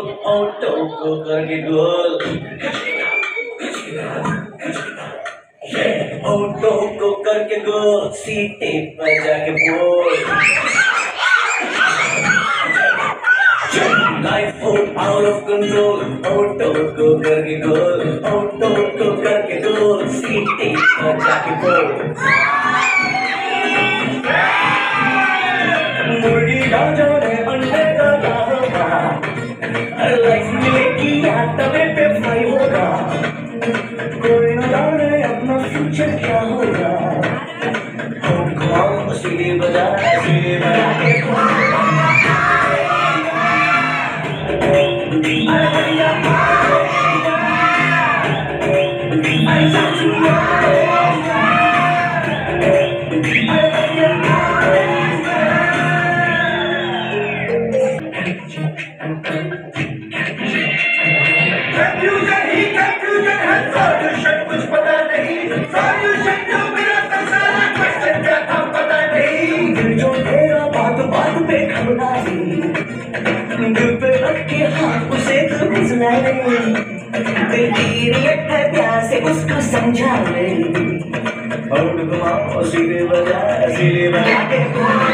को करके गोल ऑटो को करके गोल सीटे पर जाके बोल। लाइफ हो आउट ऑफ़ कंट्रोल ऑटो को करके गोल ऑटो को करके गोल सीटे पर जाके बोल। मुर्गी गाजर तवे पे फ्राई होगा। कोई न जाने अपना फ्यूचर क्या होगा। हम बजा बजा के अरे भैया से उसको समझा ले और घुमाओ सीधे बजा सीधे बजा